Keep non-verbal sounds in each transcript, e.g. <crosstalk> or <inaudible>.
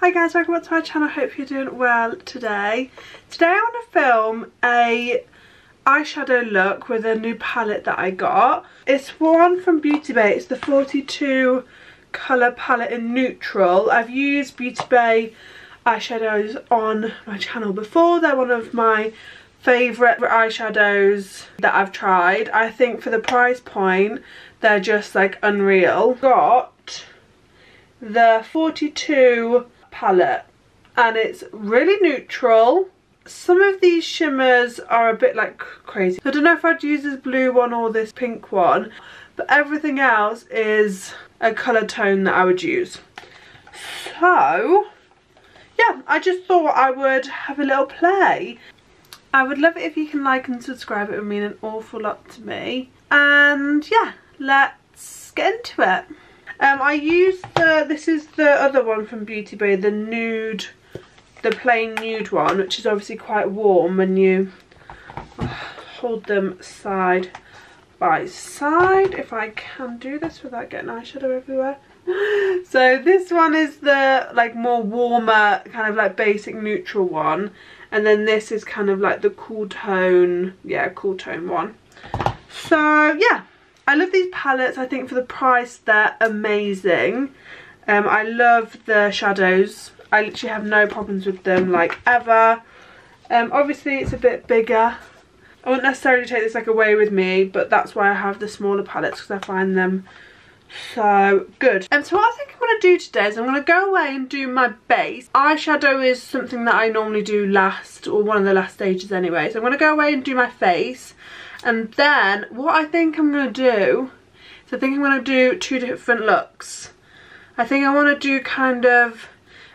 Hi guys, welcome back to my channel. Hope you're doing well today. Today I want to film a eyeshadow look with a new palette that I got. It's one from Beauty Bay. It's the 42 colour palette in neutral. I've used Beauty Bay eyeshadows on my channel before. They're one of my favourite eyeshadows that I've tried. I think for the price point, they're just like unreal. Got the 42 palette and it's really neutral. Some of these shimmers are a bit like crazy. I don't know if I'd use this blue one or this pink one, but everything else is a colour tone that I would use. So, yeah, I just thought I would have a little play. I would love it if you can like and subscribe. It would mean an awful lot to me. And yeah, let's get into it. Um, I used the, this is the other one from Beauty Bay, the nude, the plain nude one, which is obviously quite warm when you hold them side by side. If I can do this without getting eyeshadow everywhere. <gasps> So this one is the like more warmer, kind of like basic neutral one. And then this is kind of like the cool tone, yeah, cool tone one. So yeah, I love these palettes. I think for the price they're amazing. Um, I love the shadows. I literally have no problems with them like ever. Um, obviously it's a bit bigger. I wouldn't necessarily take this like away with me, but that's why I have the smaller palettes because I find them so good. And um, so what I think I'm going to do today is I'm going to go away and do my base. Eyeshadow is something that I normally do last, or one of the last stages anyway. So I'm going to go away and do my face. And then what I think I'm going to do is I think I'm going to do two different looks. I think I want to do kind of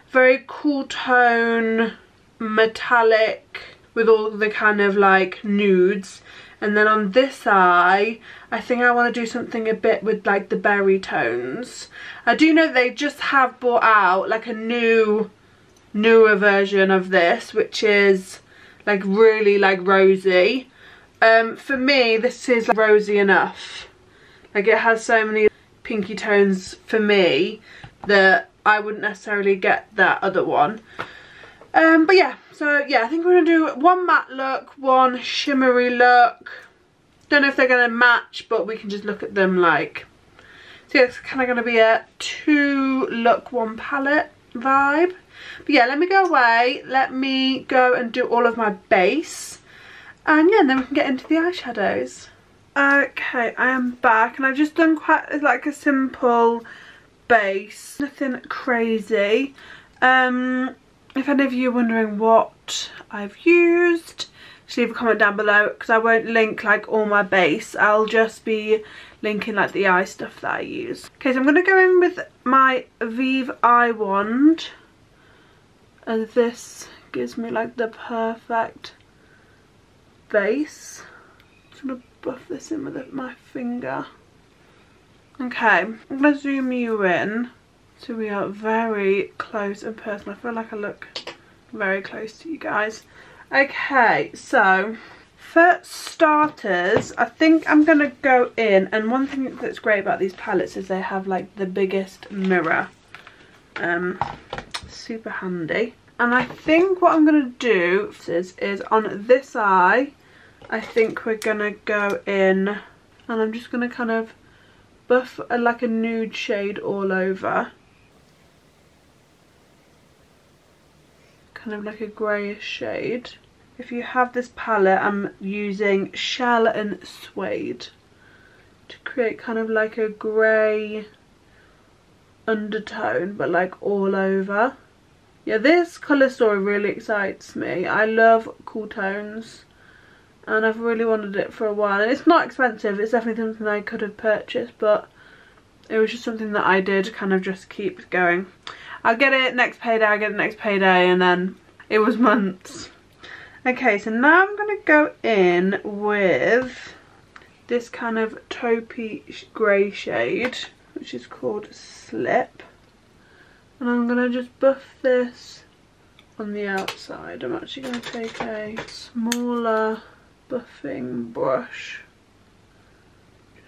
very cool tone, metallic, with all the kind of like nudes. And then on this eye, I think I want to do something a bit with like the berry tones. I do know they just have brought out like a new, newer version of this, which is like really like rosy. Um, for me, this is like, rosy enough. Like it has so many pinky tones for me that I wouldn't necessarily get that other one. Um, but yeah, so yeah, I think we're going to do one matte look, one shimmery look. Don't know if they're going to match, but we can just look at them like... So yeah, it's kind of going to be a two look, one palette vibe. But yeah, let me go away. Let me go and do all of my base. And yeah, then we can get into the eyeshadows. Okay, I am back and I've just done quite like a simple base. Nothing crazy. Um, if any of you are wondering what I've used, just leave a comment down below because I won't link like all my base. I'll just be linking like the eye stuff that I use. Okay, so I'm going to go in with my Vieve Eye Wand. And this gives me like the perfect base. I'm going to buff this in with my finger. Okay, I'm going to zoom you in. So we are very close and personal. I feel like I look very close to you guys. Okay, so for starters, I think I'm going to go in. And one thing that's great about these palettes is they have like the biggest mirror. Um, super handy. And I think what I'm going to do is, is on this eye, I think we're to go in and I'm just to kind of buff a, like a nude shade all over. Kind of like a greyish shade. If you have this palette, I'm using Shell and Suede to create kind of like a grey undertone, but like all over. Yeah, this colour story really excites me. I love cool tones and I've really wanted it for a while. And it's not expensive, it's definitely something I could have purchased, but it was just something that I did kind of just keep going. I'll get it next payday, I'll get it next payday, and then it was months. Okay, so now I'm to go in with this kind of taupey grey shade, which is called Slip. And I'm going to just buff this on the outside. I'm actually going to take a smaller buffing brush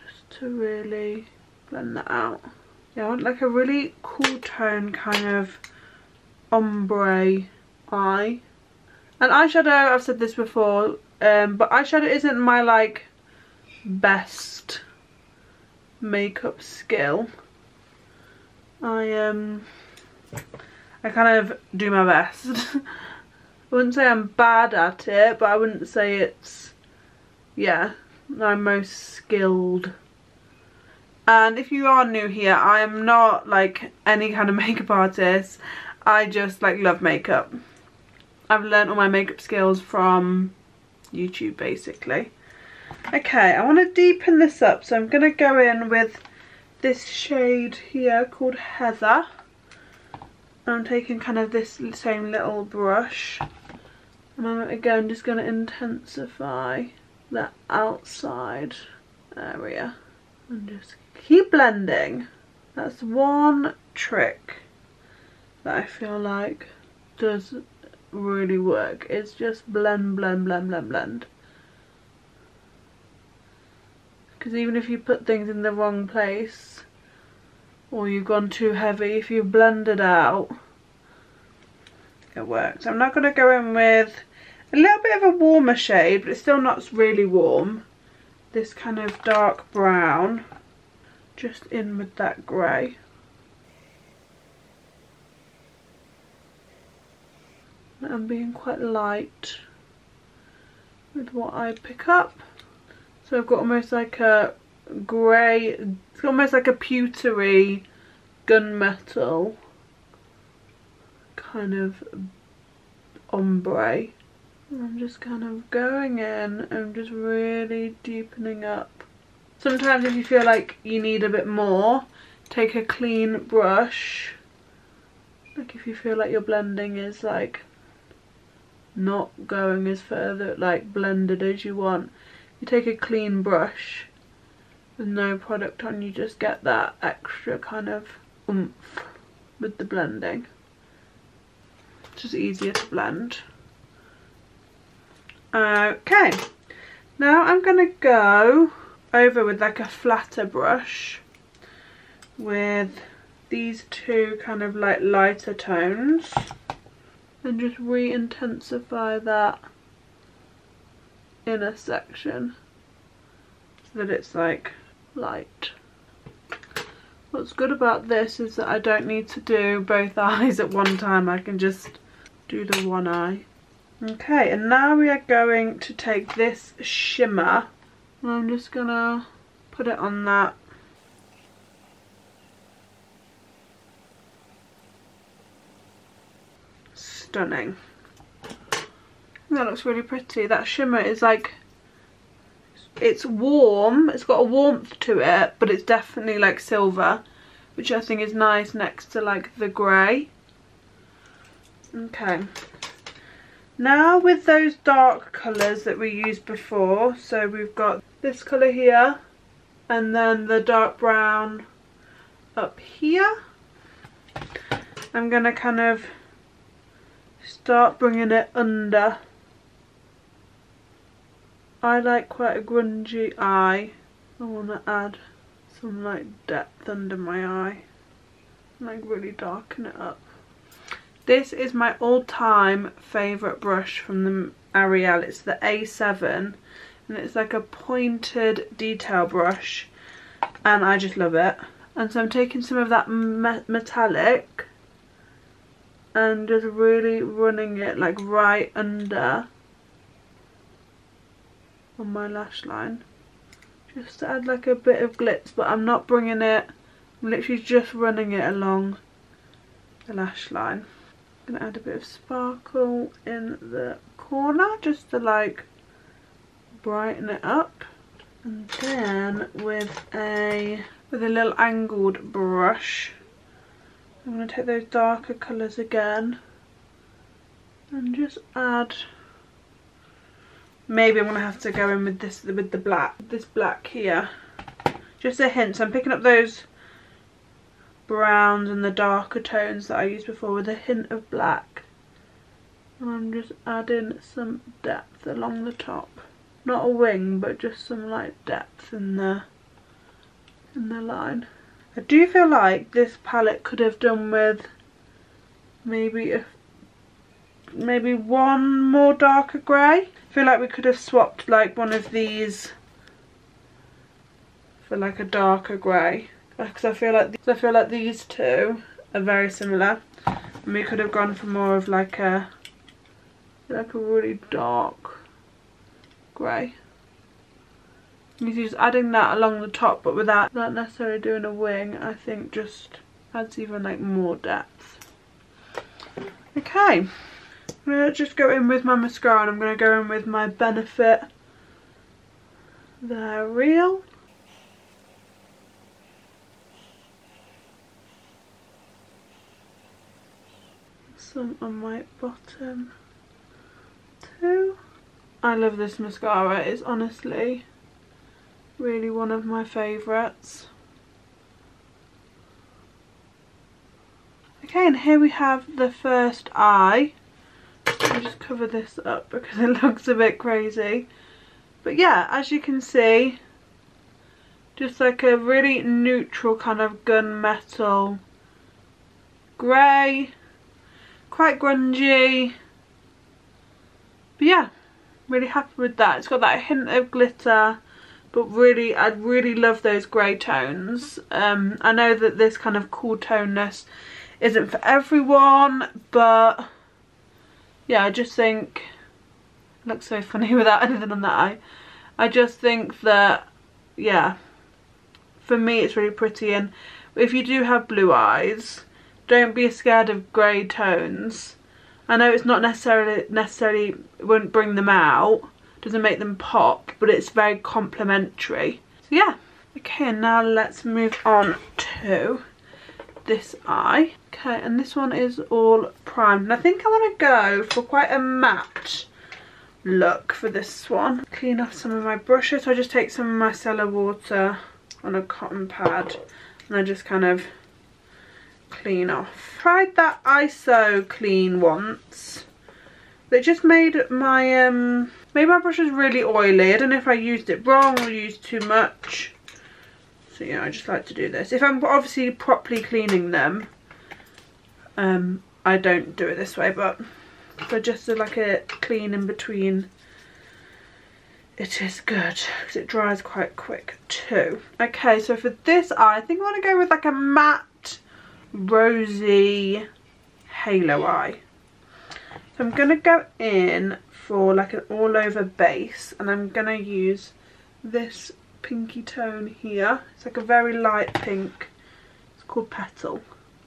just to really blend that out. Yeah, I want like a really cool tone kind of ombre eye. And eyeshadow, I've said this before, um, but eyeshadow isn't my like best makeup skill. I um I kind of do my best. <laughs> I wouldn't say I'm bad at it, but I wouldn't say it's yeah, I'm most skilled. And if you are new here, I am not like any kind of <laughs> makeup artist. I just like love makeup. I've learned all my makeup skills from YouTube basically. Okay, I want to deepen this up, so I'm going to go in with this shade here called Heather. I'm taking kind of this same little brush. And I'm again just going to intensify the outside area. And just keep blending. That's one trick that I feel like does really work. It's just blend, blend, blend, blend, blend. Because even if you put things in the wrong place, or you've gone too heavy, if you blend it out, it works. I'm not going to go in with a little bit of a warmer shade, but it's still not really warm. This kind of dark brown, just in with that grey. I'm being quite light with what I pick up. So I've got almost like a grey, it's almost like a pewtery gunmetal kind of ombre. I'm just kind of going in and just really deepening up. Sometimes if you feel like you need a bit more, take a clean brush. Like if you feel like your blending is like not going as further like blended as you want you take a clean brush no product on you just get that extra kind of oomph with the blending. It's just easier to blend. Okay now I'm gonna go over with like a flatter brush with these two kind of like lighter tones and just re-intensify that inner section so that it's like light. What's good about this is that I don't need to do both <laughs> eyes at one time, I can just do the one eye. Okay, and now we are going to take this shimmer and I'm just gonna put it on that stunning. That looks really pretty. That shimmer is like, it's warm, it's got a warmth to it, but it's definitely like silver, which I think is nice next to like the grey. Okay. Now with those dark colours that we used before, so we've got this colour here, and then the dark brown up here. I'm going to kind of start bringing it under. I like quite a grungy eye. I want to add some like depth under my eye. Like really darken it up. This is my all-time favourite brush from the Ariel. It's the A7 and it's like a pointed detail brush and I just love it. And so I'm taking some of that me metallic and just really running it like right under on my lash line. Just to add like a bit of glitz but I'm not bringing it. I'm literally just running it along the lash line. I'm gonna add a bit of sparkle in the corner just to like brighten it up. And then with a with a little angled brush I'm going to take those darker colours again and just add maybe I'm to have to go in with this with the black this black here. Just a hint so I'm picking up those browns and the darker tones that I used before with a hint of black. And I'm just adding some depth along the top. Not a wing but just some light depth in the in the line. I do feel like this palette could have done with maybe a, maybe one more darker grey. I feel like we could have swapped like one of these for like a darker grey. Because I feel like I feel like these two are very similar. And we could have gone for more of like a like a really dark grey. You just adding that along the top but without not necessarily doing a wing. I think just adds even like more depth. Okay I'm gonna just go in with my mascara and I'm gonna go in with my Benefit They're Real some on my bottom too I love this mascara it's honestly really one of my favourites. Okay, and here we have the first eye. I'll just cover this up because it <laughs> looks a bit crazy. But yeah, as you can see, just like a really neutral kind of gunmetal grey. Quite grungy. But yeah, really happy with that. It's got that hint of glitter but really I really love those grey tones. Um, I know that this kind of cool toneness isn't for everyone but yeah I just think it looks so funny <laughs> without anything on that eye. I just think that yeah for me it's really pretty and if you do have blue eyes don't be scared of grey tones. I know it's not necessarily necessarily won't bring them out doesn't make them pop but it's very complimentary so yeah okay and now let's move on to this eye. Okay and this one is all primed and I think I want to go for quite a matte look for this one. Clean off some of my brushes. So I just take some of my micellar water on a cotton pad and I just kind of clean off. Tried that iso clean once. It just made my um made my brushes really oily. I don't know if I used it wrong or used too much. So yeah, I just like to do this. If I'm obviously properly cleaning them, um, I don't do it this way, but for just like a clean in between, it is good because it dries quite quick too. Okay, so for this eye, I think I want to go with like a matte, rosy halo eye. So I'm going to go in for like an all over base and I'm going to use this pinky tone here. It's like a very light pink. It's called Petal.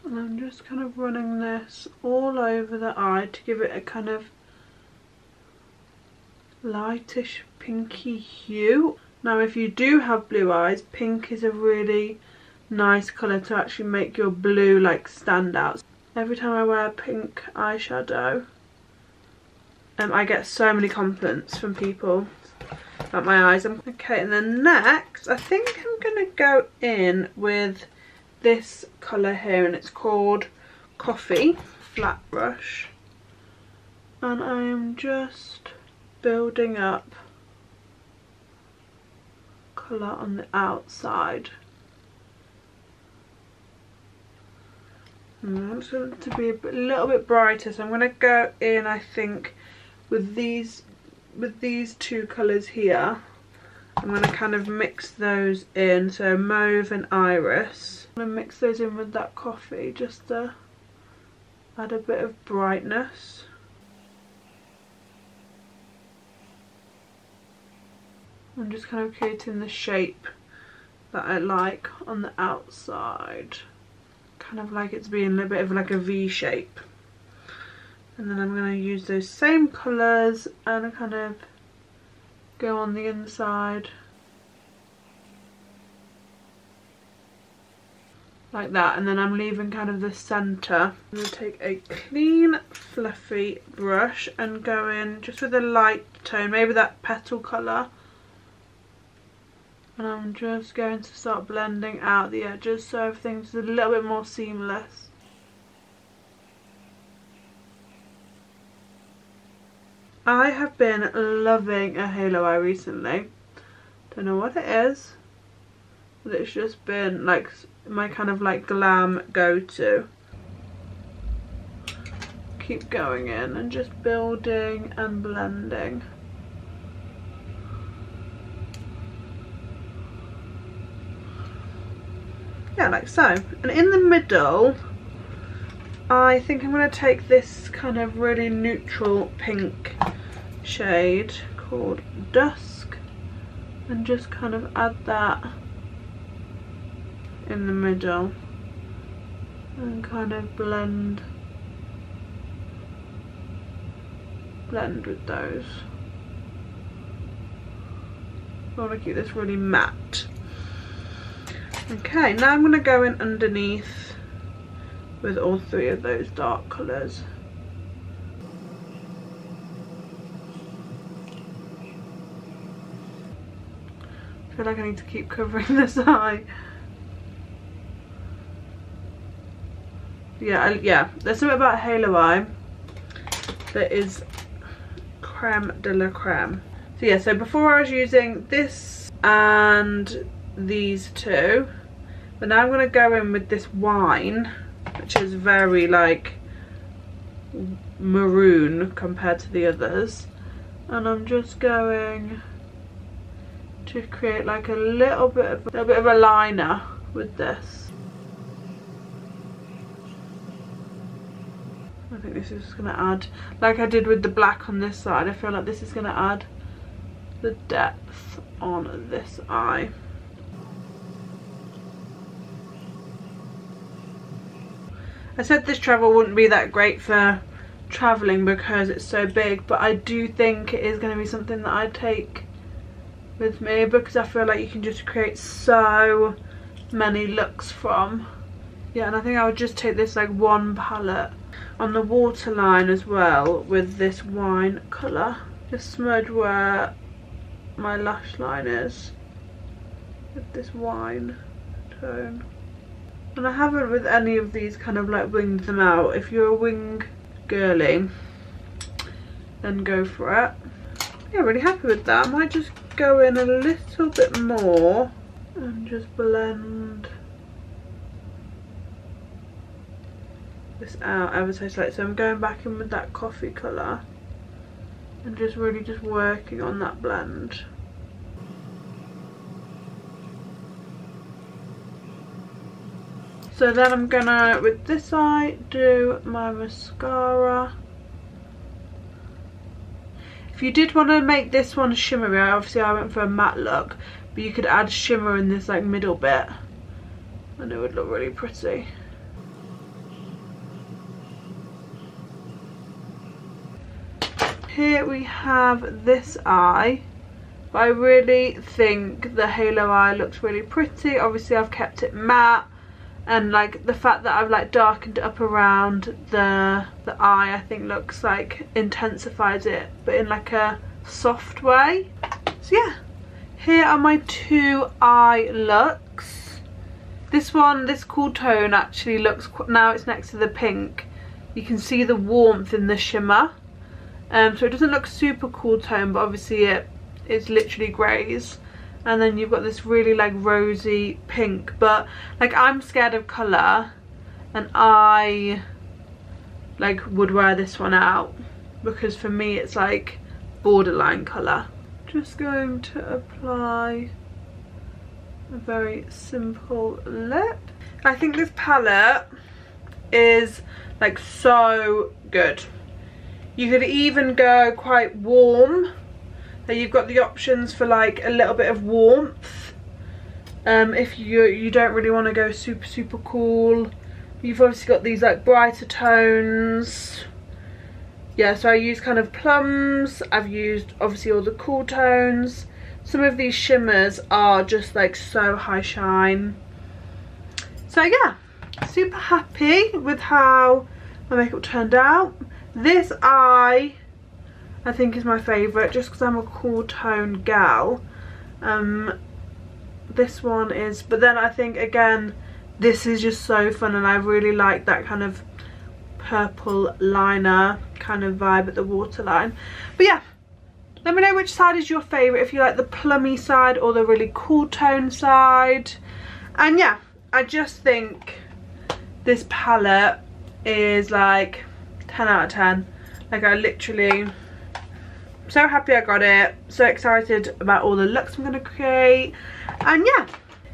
And I'm just kind of running this all over the eye to give it a kind of lightish pinky hue. Now if you do have blue eyes, pink is a really nice colour to actually make your blue like stand out. Every time I wear pink eyeshadow, um, I get so many compliments from people about my eyes. Okay, and then next, I think I'm going to go in with this colour here, and it's called Coffee Flat Brush. And I am just building up colour on the outside. I want it to be a little bit brighter, so I'm going to go in, I think, with these with these two colours here I'm going to kind of mix those in. So mauve and iris. I'm going to mix those in with that coffee just to add a bit of brightness. I'm just kind of creating the shape that I like on the outside. Kind of like it's being a bit of like a V shape and then I'm going to use those same colours and kind of go on the inside like that and then I'm leaving kind of the centre. I'm going to take a clean fluffy brush and go in just with a light tone, maybe that petal colour and I'm just going to start blending out the edges so everything's a little bit more seamless. I have been loving a halo eye recently. Don't know what it is. But it's just been like my kind of like glam go-to. keep going in and just building and blending. Yeah, like so. And in the middle, I think I'm going to take this kind of really neutral pink shade called Dusk and just kind of add that in the middle and kind of blend blend with those. I want to keep this really matte. Okay, now I'm going to go in underneath with all three of those dark colours. I feel like I need to keep covering <laughs> this eye. Yeah, I, yeah, there's something about Halo Eye that is creme de la creme. So yeah, so before I was using this and these two, but now I'm going to go in with this wine, which is very like maroon compared to the others. And I'm just going to create like a little bit of a, bit of a liner with this. I think this is going to add, like I did with the black on this side, I feel like this is going to add the depth on this eye. I said this travel wouldn't be that great for travelling because it's so big but I do think it is going to be something that I take with me because I feel like you can just create so many looks from. Yeah and I think I would just take this like one palette on the waterline as well with this wine colour. Just smudge where my lash line is with this wine tone. And I haven't with any of these kind of like winged them out. If you're a wing girly, then go for it. Yeah, really happy with that. I might just go in a little bit more and just blend this out ever so slightly. So I'm going back in with that coffee colour and just really just working on that blend. So then I'm gonna, with this eye, do my mascara. If you did want to make this one shimmery, obviously I went for a matte look, but you could add shimmer in this like middle bit and it would look really pretty. Here we have this eye. But I really think the halo eye looks really pretty. Obviously I've kept it matte and like the fact that I've like darkened up around the the eye I think looks like intensifies it but in like a soft way. So yeah. Here are my two eye looks. This one this cool tone actually looks now it's next to the pink. You can see the warmth in the shimmer. Um, so it doesn't look super cool tone but obviously it it's literally greys and then you've got this really like rosy pink. But like I'm scared of colour. And I like would wear this one out. Because for me it's like borderline colour. Just going to apply a very simple lip. I think this palette is like so good. You could even go quite warm you've got the options for like a little bit of warmth. Um, if you you don't really want to go super super cool. You've obviously got these like brighter tones. Yeah so I use kind of plums. I've used obviously all the cool tones. Some of these shimmers are just like so high shine. So yeah super happy with how my makeup turned out. This eye I think is my favourite just because I'm a cool tone gal. Um, this one is, but then I think again this is just so fun and I really like that kind of purple liner kind of vibe at the waterline. But yeah, let me know which side is your favourite, if you like the plummy side or the really cool tone side. And yeah, I just think this palette is like 10 out of 10. Like I literally, so happy I got it. So excited about all the looks I'm going to create. And yeah,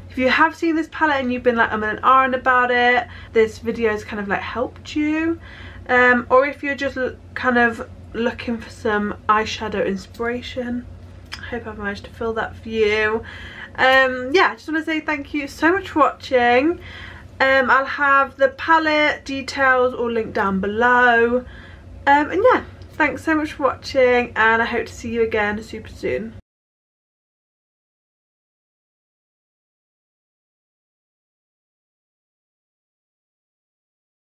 if you have seen this palette and you've been like I'm an iron about it, this video has kind of like helped you. Um, or if you're just kind of looking for some eyeshadow inspiration, I hope I've managed to fill that for you. Um, yeah, I just want to say thank you so much for watching. Um, I'll have the palette details all linked down below. Um, and yeah, thanks so much for watching and I hope to see you again super soon.